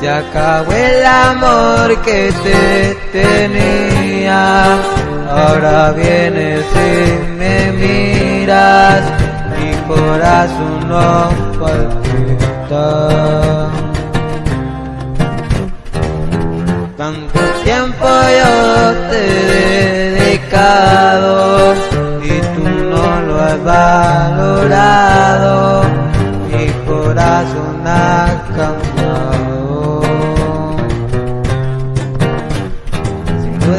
Se acabó el amor que te tenía. Ahora vienes y me miras. Mi corazón no palpita. Tanto tiempo yo te he dedicado y tú no lo has valorado. Mi corazón ha cambiado.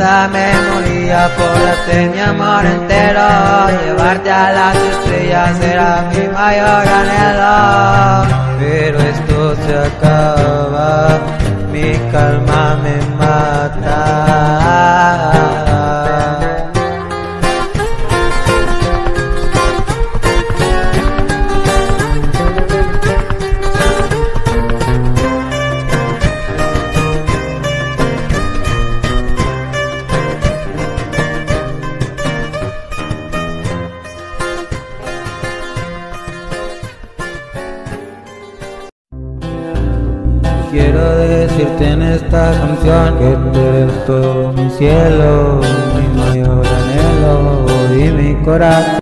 Duda me moría por darte mi amor entero. Llevarte a las estrellas era mi mayor anhelo. Pero esto se acaba, mi calma me mata. Quiero decirte en esta canción que tú eres todo mi cielo, mi mayor anhelo y mi corazón.